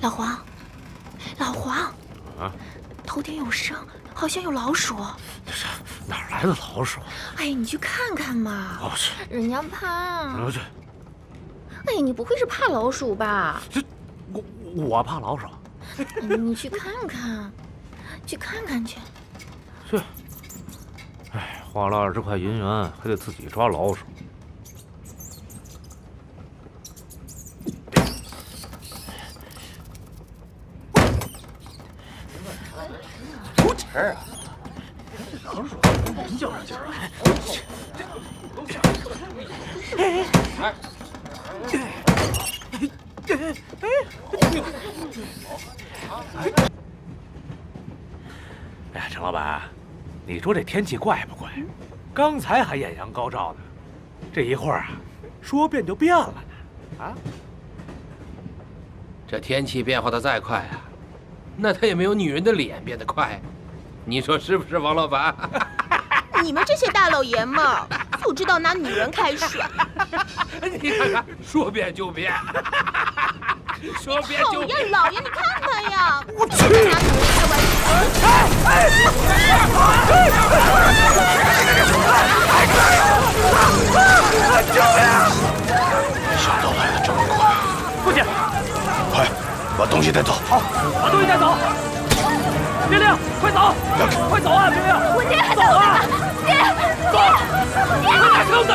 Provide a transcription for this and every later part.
老黄，老黄，啊，头顶有声，好像有老鼠。这是哪来的老鼠？哎呀，你去看看嘛。我去，人家怕。我去。哎呀，你不会是怕老鼠吧？这，我我怕老鼠。你去看看，去看看去。去。哎，花了二十块银元，还得自己抓老鼠。出气儿啊！这老鼠真叫上劲儿来。哎！哎呀，陈老板，你说这天气怪不怪？刚才还艳阳高照呢，这一会儿啊，说变就变了呢。啊？这天气变化的再快啊，那它也没有女人的脸变得快。你说是不是，王老板？你们这些大老爷们儿就知道拿女人开涮。你看看，说变就变。说变就变。讨厌，老爷，你看看呀！我去！哎哎！救命！小偷来的这么快，父亲，快把东西带走。好，把东西带走。命令，快走！快走啊！命令，我爹还在我这呢。爹，走！爹，快拿枪子！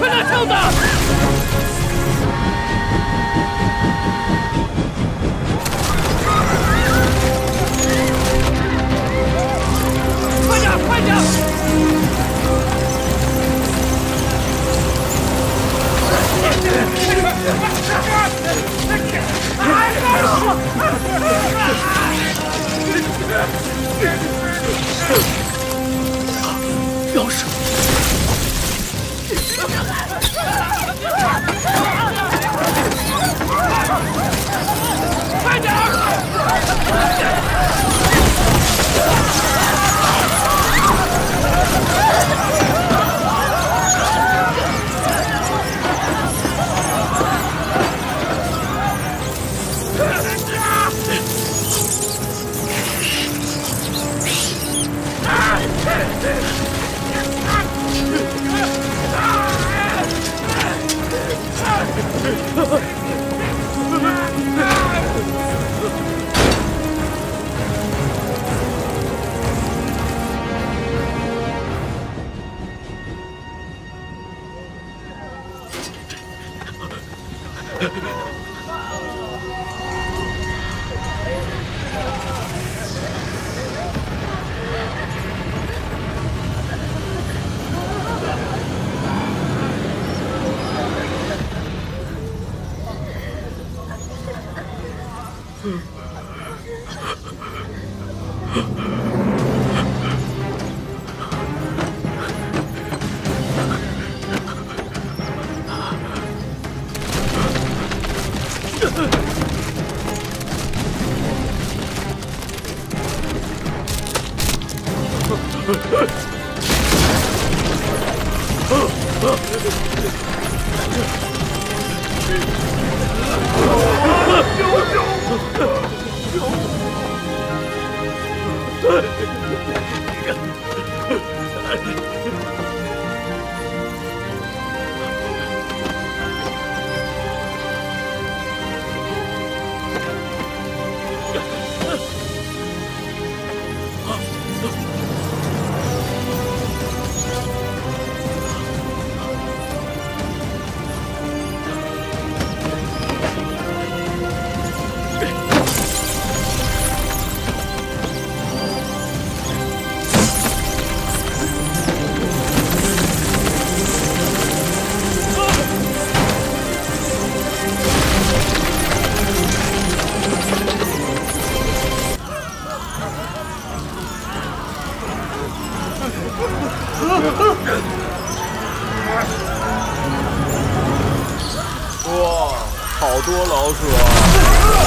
快拿枪子！哇好多老鼠啊！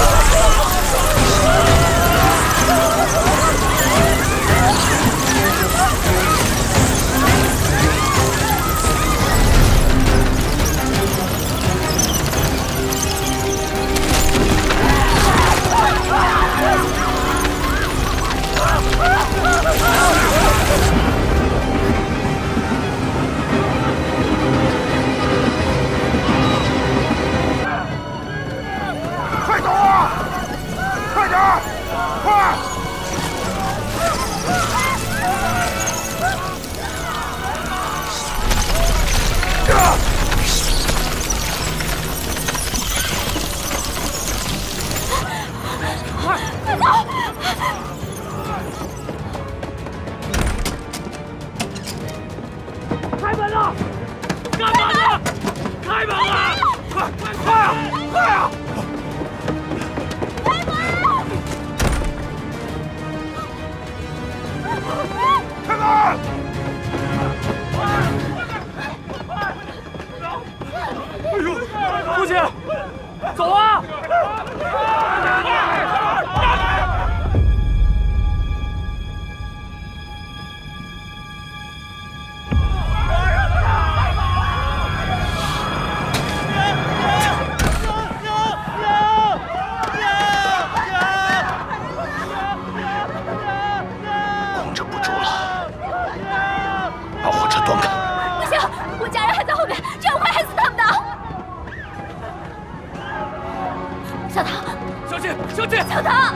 小心，小心！小唐，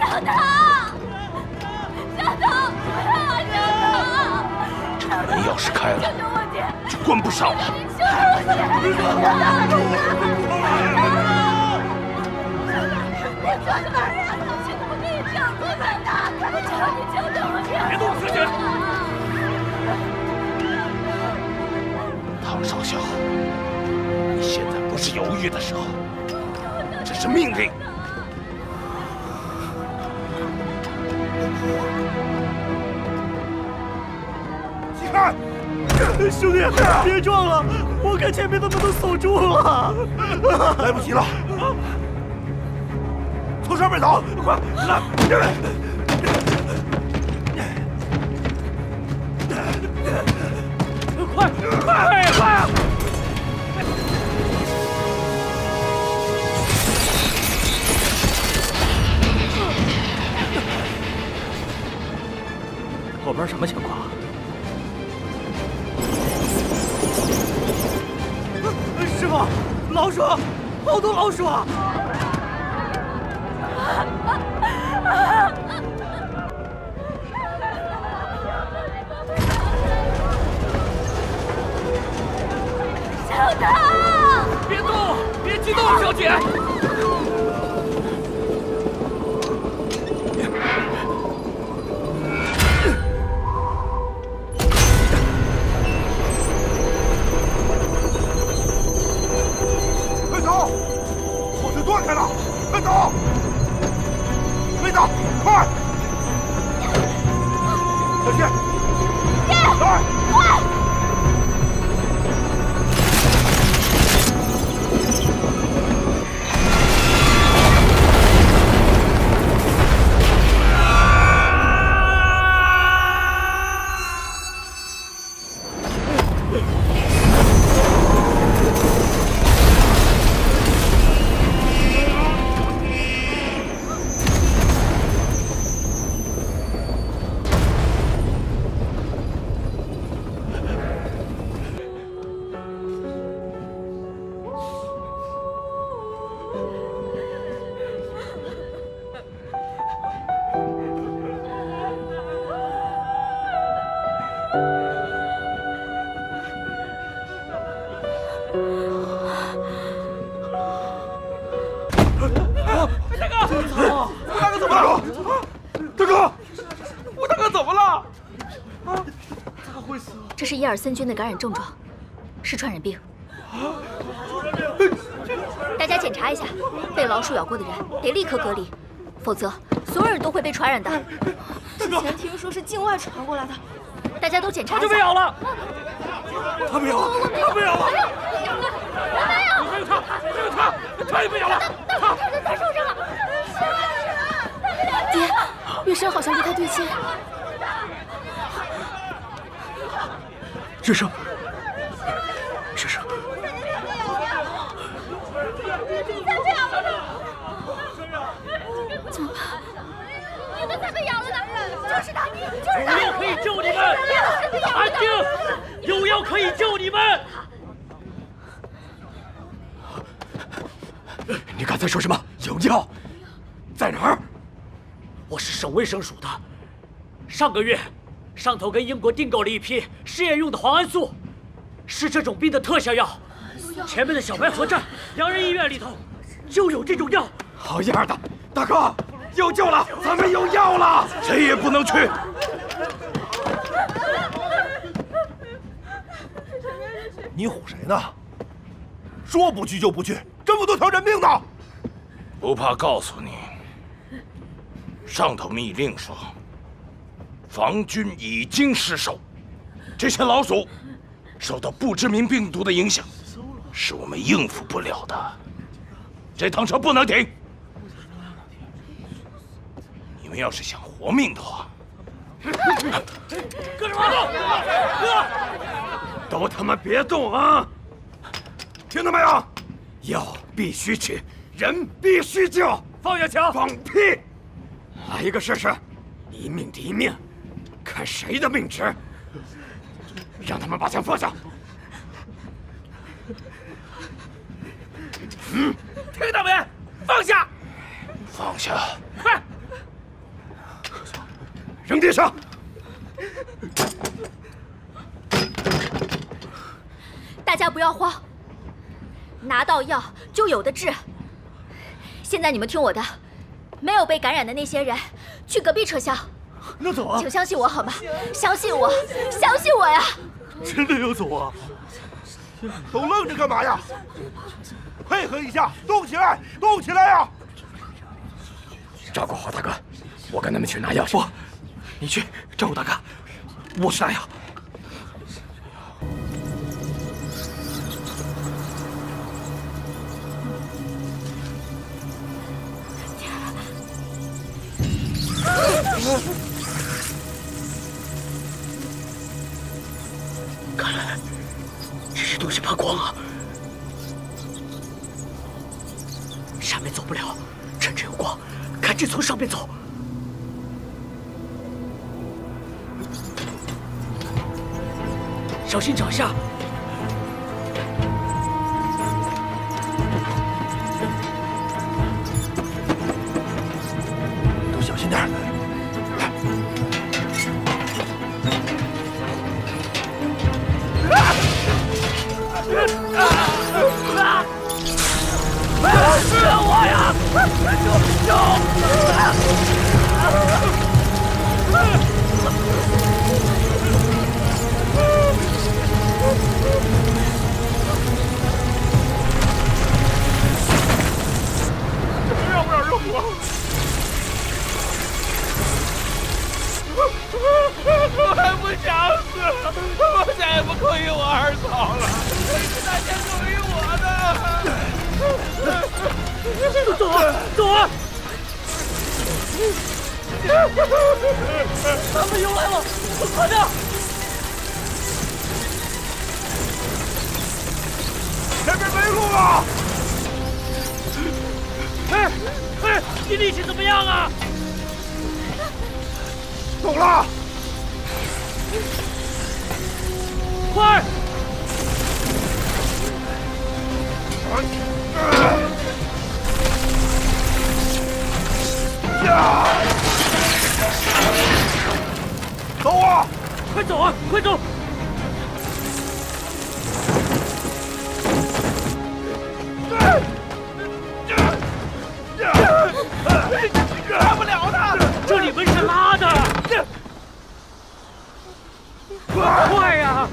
小唐，小唐，不要啊，小唐！这门要是开了，救救我姐！就关不上了。救救我姐！小唐，你做什么呀？别动，小姐！唐少校，你现在不是犹豫的时候，这是命令。兄弟，别撞了！我看前面的门都锁住了，来不及了，从上面走，快来！快快快！老鼠大哥怎么了？啊，他会死，这是伊尔森菌的感染症状，是传染病。大家检查一下，被老鼠咬过的人得立刻隔离，否则所有人都会被传染的。之前听说是境外传过来的，大家都检查一就被下。咬了。他没有，他没有啊！还有他，还有他，他也被咬了。他他受伤了。爹，月生好像不太对劲。学生，学生，怎么办？你们才被咬了呢！就是他，就是他有药可以救你们，安静！有药可以救你们。你刚才说什么？有药？在哪儿？我是省卫生署的。上个月，上头跟英国订购了一批试验用的磺胺素，是这种病的特效药。前面的小白河站洋人医院里头就有这种药。好样的，大哥，有救了，咱们有药了！谁也不能去。你唬谁呢？说不去就不去，这么多条人命呢！不怕告诉你，上头密令说，防军已经失守，这些老鼠受到不知名病毒的影响，是我们应付不了的。这趟车不能停。你们要是想活命的话，哥什么都他妈别动啊！听到没有？药必须吃，人必须救。放下枪！放屁！来一个试试，一命抵一命，看谁的命值。让他们把枪放下。嗯听到没？放下！放下，快！扔地上！大家不要慌，拿到药就有的治。现在你们听我的，没有被感染的那些人，去隔壁车厢。那走啊！请相信我好吗？相信我，相信我呀！真的要走啊？都愣着干嘛呀？配合一下，动起来，动起来呀！照顾好大哥，我跟他们去拿药去。不，你去照顾大哥，我去拿药。看来这些东西怕光啊，下面走不了，趁着有光，赶紧从上面走。小心脚下。让走啊！快走啊！快走！干不了的。这里门是拉的，快呀！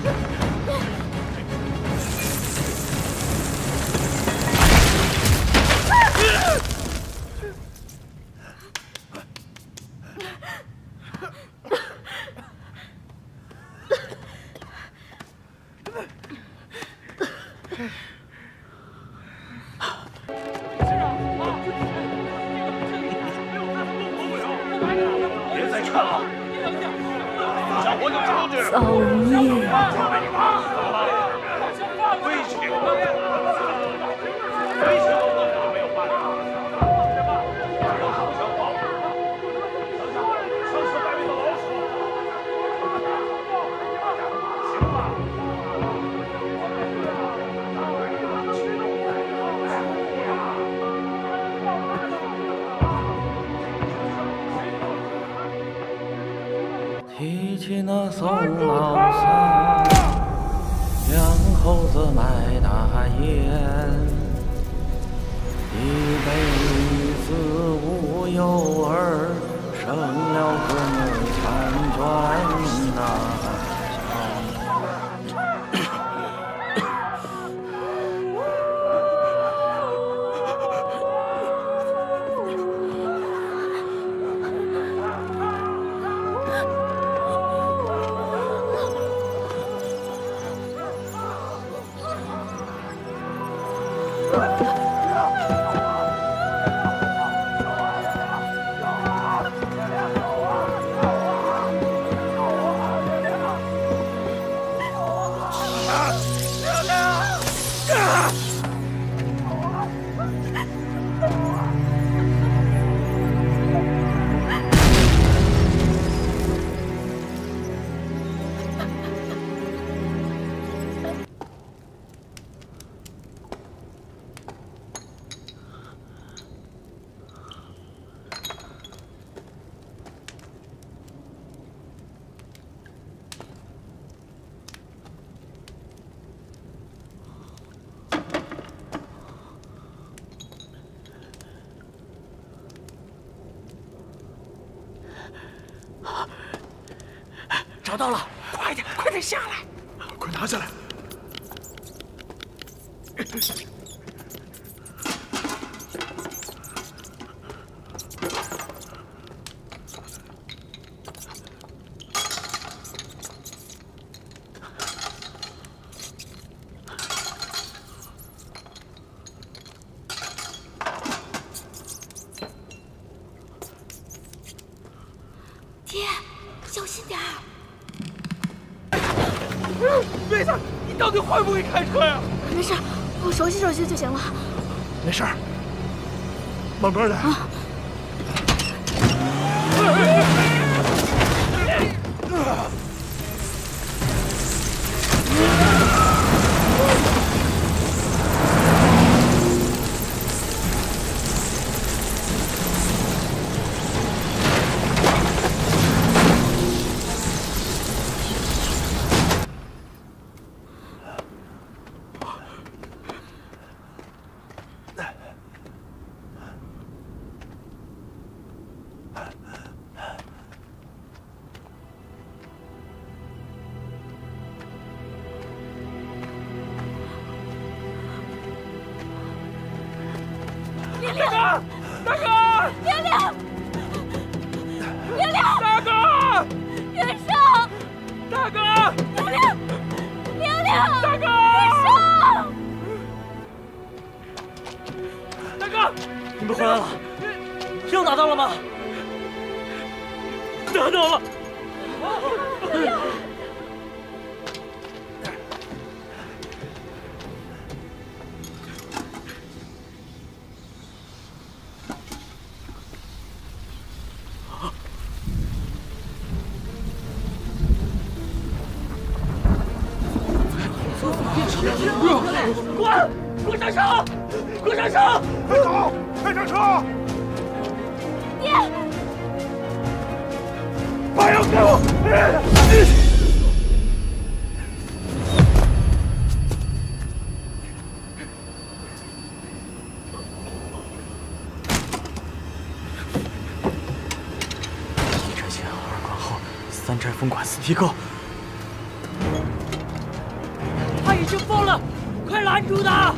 找到了。快点快点下来。快拿下来。murder. Oh. 快上车！快上车！快走！快上车！爹！把药给我！一，二管后，三摘风管，四皮扣。他已经疯了，快拦住他！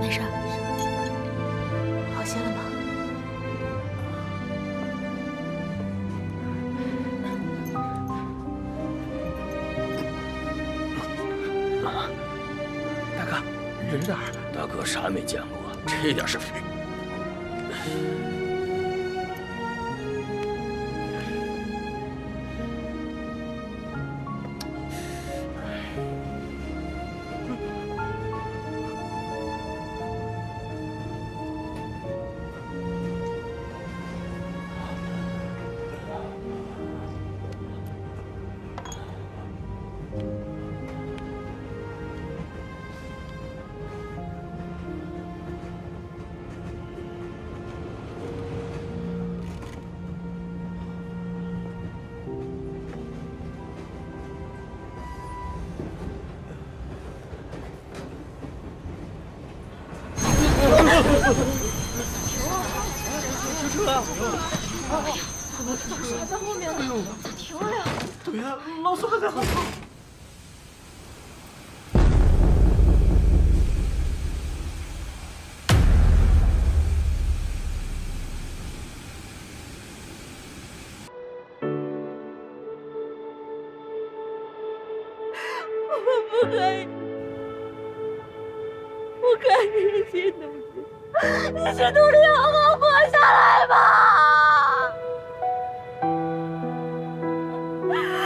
没事好些了吗？妈大哥忍着点大哥啥没见过这点事快快快快停车停车老师还在后面呢停了？呀对呀老师还在后头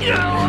No!